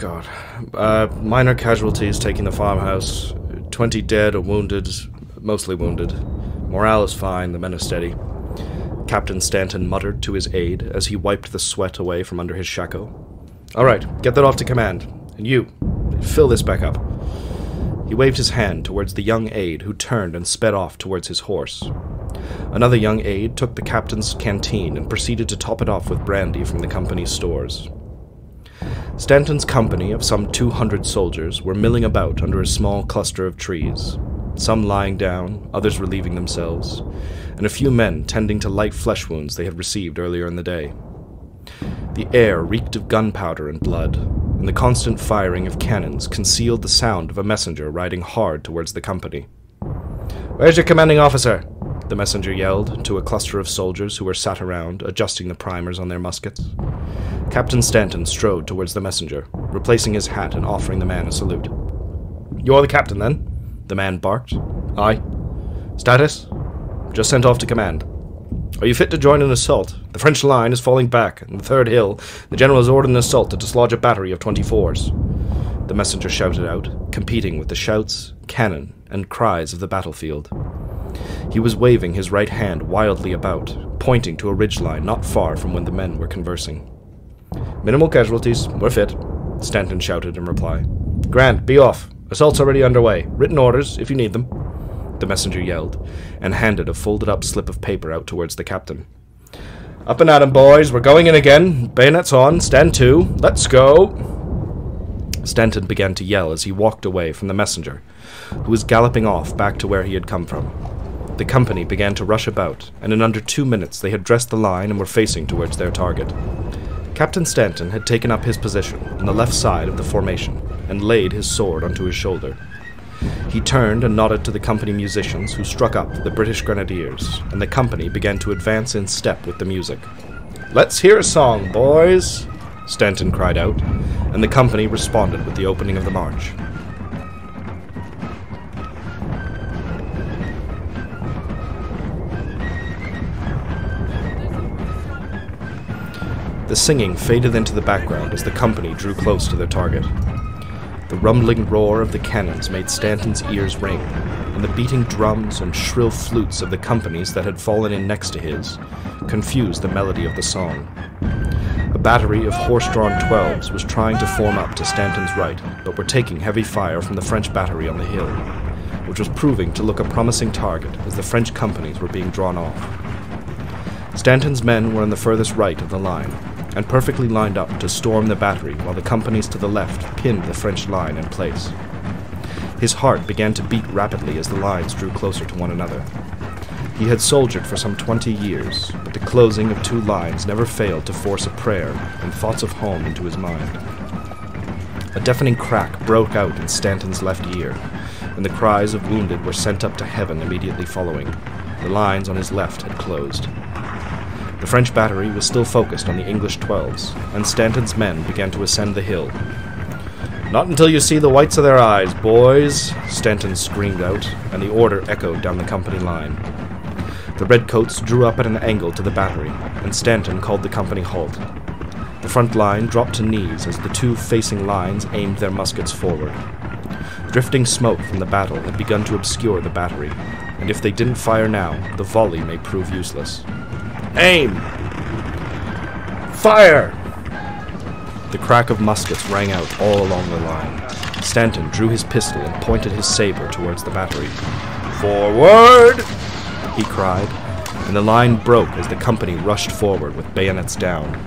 God. Uh, minor casualties taking the farmhouse. 20 dead or wounded, mostly wounded. Morale is fine, the men are steady. Captain Stanton muttered to his aide as he wiped the sweat away from under his shako. All right, get that off to command. And you, fill this back up. He waved his hand towards the young aide who turned and sped off towards his horse. Another young aide took the captain's canteen and proceeded to top it off with brandy from the company's stores. Stanton's company of some 200 soldiers were milling about under a small cluster of trees, some lying down, others relieving themselves, and a few men tending to light flesh wounds they had received earlier in the day. The air reeked of gunpowder and blood, and the constant firing of cannons concealed the sound of a messenger riding hard towards the company. Where's your commanding officer? The messenger yelled to a cluster of soldiers who were sat around, adjusting the primers on their muskets. Captain Stanton strode towards the messenger, replacing his hat and offering the man a salute. You're the captain, then? The man barked. Aye. Status? Just sent off to command. Are you fit to join an assault? The French line is falling back, and the third hill, the general has ordered an assault to dislodge a battery of 24s. The messenger shouted out, competing with the shouts, cannon, and cries of the battlefield. He was waving his right hand wildly about, pointing to a ridgeline not far from when the men were conversing. Minimal casualties. We're fit, Stanton shouted in reply. Grant, be off. Assault's already underway. Written orders, if you need them. The messenger yelled, and handed a folded up slip of paper out towards the captain. Up and at 'em, boys. We're going in again. Bayonets on. Stand to. Let's go. Stanton began to yell as he walked away from the messenger, who was galloping off back to where he had come from. The company began to rush about, and in under two minutes they had dressed the line and were facing towards their target. Captain Stanton had taken up his position on the left side of the formation and laid his sword onto his shoulder. He turned and nodded to the company musicians who struck up the British Grenadiers, and the company began to advance in step with the music. Let's hear a song, boys! Stanton cried out, and the company responded with the opening of the march. The singing faded into the background as the company drew close to their target. The rumbling roar of the cannons made Stanton's ears ring, and the beating drums and shrill flutes of the companies that had fallen in next to his confused the melody of the song. A battery of horse-drawn 12s was trying to form up to Stanton's right, but were taking heavy fire from the French battery on the hill, which was proving to look a promising target as the French companies were being drawn off. Stanton's men were on the furthest right of the line, and perfectly lined up to storm the battery while the companies to the left pinned the French line in place. His heart began to beat rapidly as the lines drew closer to one another. He had soldiered for some twenty years, but the closing of two lines never failed to force a prayer and thoughts of home into his mind. A deafening crack broke out in Stanton's left ear, and the cries of wounded were sent up to heaven immediately following. The lines on his left had closed. The French battery was still focused on the English 12s, and Stanton's men began to ascend the hill. Not until you see the whites of their eyes, boys, Stanton screamed out, and the order echoed down the company line. The redcoats drew up at an angle to the battery, and Stanton called the company halt. The front line dropped to knees as the two facing lines aimed their muskets forward. Drifting smoke from the battle had begun to obscure the battery, and if they didn't fire now, the volley may prove useless. Aim! Fire! The crack of muskets rang out all along the line. Stanton drew his pistol and pointed his saber towards the battery. Forward! he cried, and the line broke as the company rushed forward with bayonets down.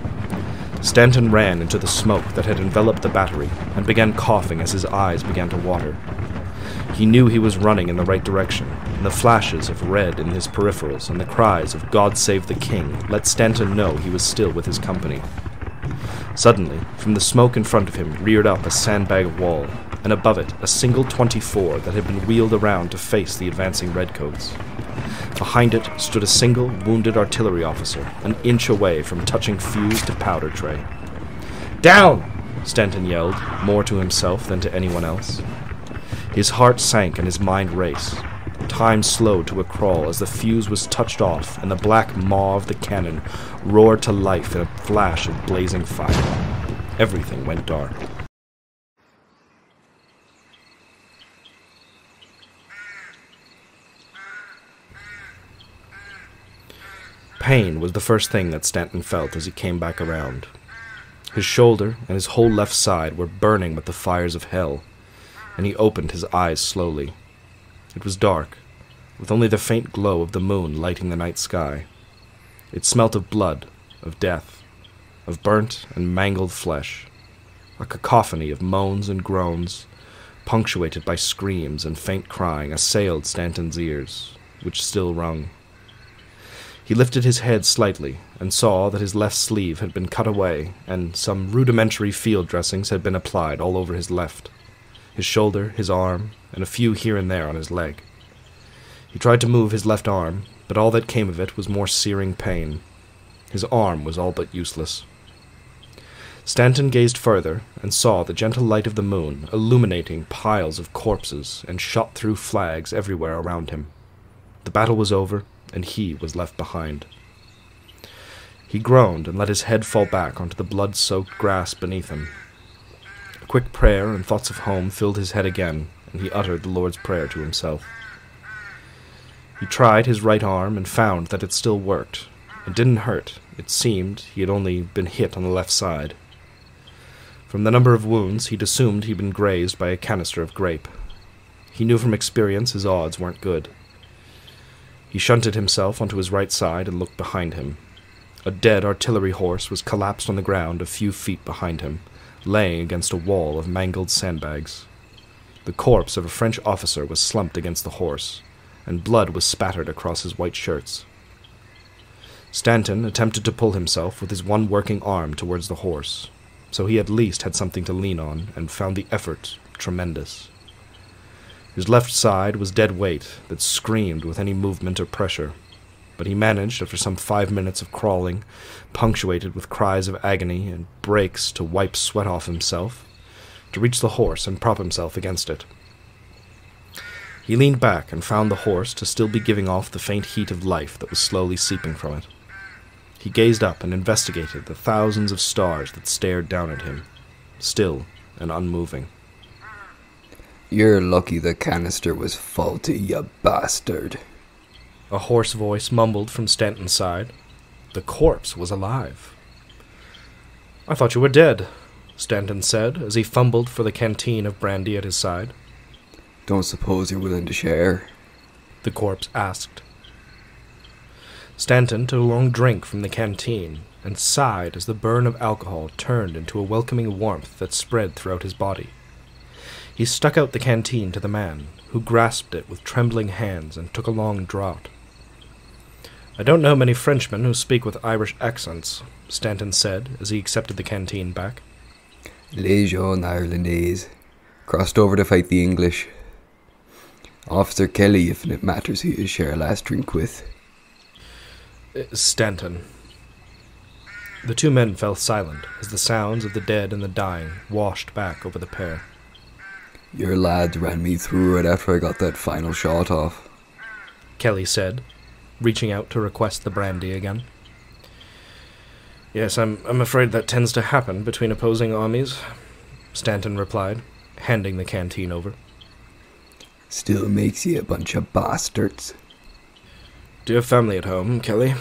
Stanton ran into the smoke that had enveloped the battery and began coughing as his eyes began to water. He knew he was running in the right direction, and the flashes of red in his peripherals and the cries of God save the King let Stanton know he was still with his company. Suddenly, from the smoke in front of him reared up a sandbag wall, and above it a single 24 that had been wheeled around to face the advancing redcoats. Behind it stood a single wounded artillery officer, an inch away from touching fuse to powder tray. Down! Stanton yelled, more to himself than to anyone else. His heart sank and his mind raced. Time slowed to a crawl as the fuse was touched off and the black maw of the cannon roared to life in a flash of blazing fire. Everything went dark. Pain was the first thing that Stanton felt as he came back around. His shoulder and his whole left side were burning with the fires of hell, and he opened his eyes slowly. It was dark, with only the faint glow of the moon lighting the night sky. It smelt of blood, of death, of burnt and mangled flesh, a cacophony of moans and groans, punctuated by screams and faint crying, assailed Stanton's ears, which still rung. He lifted his head slightly and saw that his left sleeve had been cut away and some rudimentary field dressings had been applied all over his left, his shoulder, his arm, and a few here and there on his leg. He tried to move his left arm, but all that came of it was more searing pain. His arm was all but useless. Stanton gazed further and saw the gentle light of the moon illuminating piles of corpses and shot through flags everywhere around him. The battle was over, and he was left behind. He groaned and let his head fall back onto the blood soaked grass beneath him. Quick prayer and thoughts of home filled his head again, and he uttered the Lord's Prayer to himself. He tried his right arm and found that it still worked. It didn't hurt. It seemed he had only been hit on the left side. From the number of wounds, he'd assumed he'd been grazed by a canister of grape. He knew from experience his odds weren't good. He shunted himself onto his right side and looked behind him. A dead artillery horse was collapsed on the ground a few feet behind him, laying against a wall of mangled sandbags. The corpse of a French officer was slumped against the horse, and blood was spattered across his white shirts. Stanton attempted to pull himself with his one working arm towards the horse, so he at least had something to lean on, and found the effort tremendous. His left side was dead weight that screamed with any movement or pressure, but he managed, after some five minutes of crawling, punctuated with cries of agony and breaks to wipe sweat off himself, to reach the horse and prop himself against it. He leaned back and found the horse to still be giving off the faint heat of life that was slowly seeping from it. He gazed up and investigated the thousands of stars that stared down at him, still and unmoving. You're lucky the canister was faulty, you bastard. A hoarse voice mumbled from Stanton's side. The corpse was alive. I thought you were dead, Stanton said as he fumbled for the canteen of brandy at his side. Don't suppose you're willing to share? The corpse asked. Stanton took a long drink from the canteen and sighed as the burn of alcohol turned into a welcoming warmth that spread throughout his body. He stuck out the canteen to the man, who grasped it with trembling hands and took a long draught. I don't know many Frenchmen who speak with Irish accents, Stanton said as he accepted the canteen back. Les jeunes Irlandais crossed over to fight the English. Officer Kelly, if it matters who you share a last drink with. Uh, Stanton. The two men fell silent as the sounds of the dead and the dying washed back over the pair. Your lads ran me through right after I got that final shot off. Kelly said, reaching out to request the brandy again. Yes, I'm, I'm afraid that tends to happen between opposing armies, Stanton replied, handing the canteen over. Still makes you a bunch of bastards. Do you have family at home, Kelly?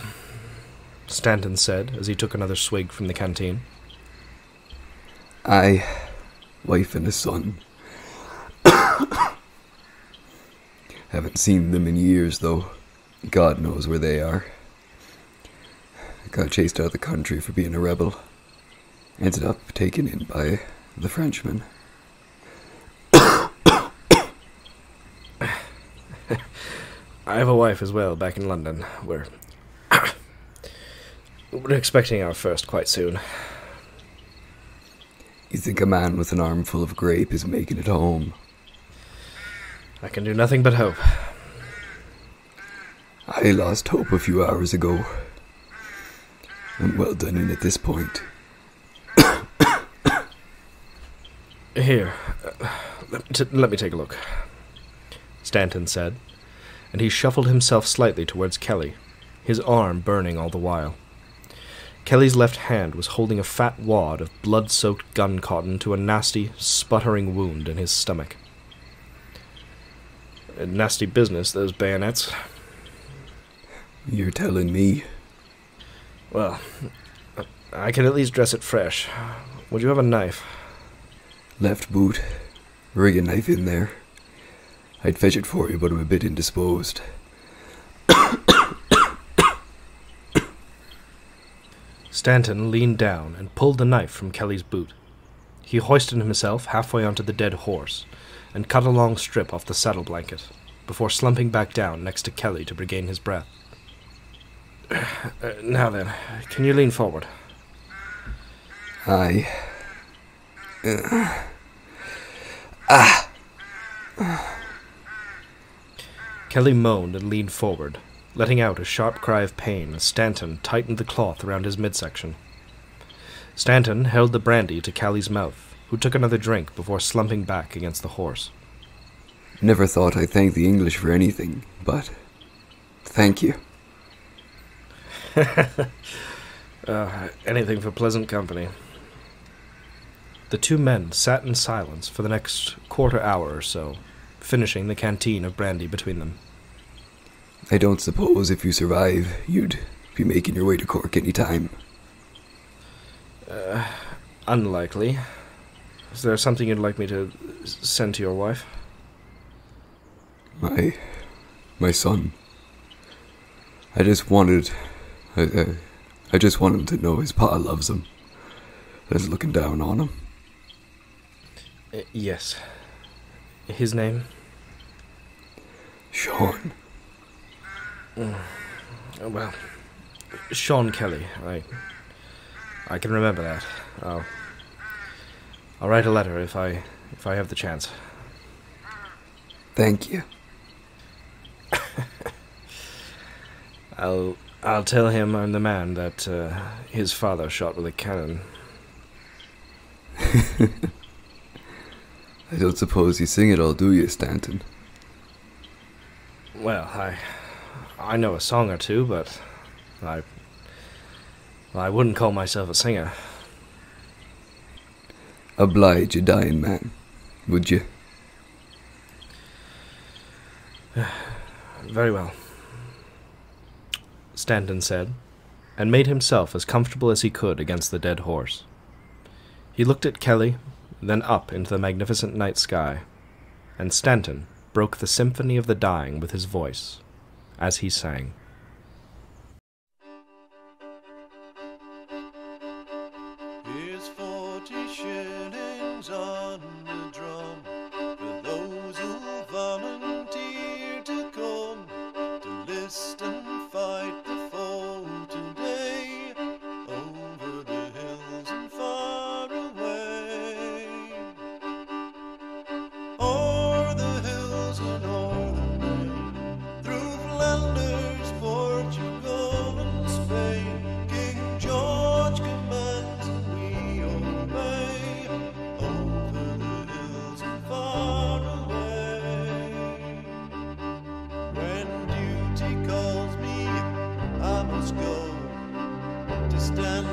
Stanton said as he took another swig from the canteen. I, wife and a son. Haven't seen them in years, though. God knows where they are. Got chased out of the country for being a rebel. Ended up taken in by the Frenchmen. I have a wife as well back in London. We're we're expecting our first quite soon. You think a man with an armful of grape is making it home? I can do nothing but hope. I lost hope a few hours ago. I'm well done in at this point. Here, uh, let, t- let me take a look. Stanton said, and he shuffled himself slightly towards Kelly, his arm burning all the while. Kelly's left hand was holding a fat wad of blood soaked gun cotton to a nasty, sputtering wound in his stomach. A nasty business, those bayonets. You're telling me. Well, I can at least dress it fresh. Would you have a knife? Left boot. Rig a knife in there. I'd fetch it for you, but I'm a bit indisposed. Stanton leaned down and pulled the knife from Kelly's boot. He hoisted himself halfway onto the dead horse and cut a long strip off the saddle blanket before slumping back down next to Kelly to regain his breath. Uh, now then, can you lean forward? Aye. Kelly moaned and leaned forward, letting out a sharp cry of pain as Stanton tightened the cloth around his midsection. Stanton held the brandy to Kelly's mouth, who took another drink before slumping back against the horse. Never thought I'd thank the English for anything, but thank you. Uh, anything for pleasant company. The two men sat in silence for the next quarter hour or so, finishing the canteen of brandy between them. I don't suppose if you survive, you'd be making your way to Cork any time. Unlikely. Is there something you'd like me to send to your wife? My, my son. I just wanted, I, I, I just want him to know his pa loves him. That's looking down on him. Uh, yes. His name? Sean. Uh, well, Sean Kelly. I, I can remember that. I'll, I'll write a letter if I, if I have the chance. Thank you. I'll, I'll tell him I'm the man that uh, his father shot with a cannon. I don't suppose you sing it all, do you, Stanton? Well, I, I know a song or two, but I, I wouldn't call myself a singer. Oblige a dying man, would you? Very well. Stanton said, and made himself as comfortable as he could against the dead horse. He looked at Kelly, then up into the magnificent night sky, and Stanton broke the symphony of the dying with his voice as he sang. done.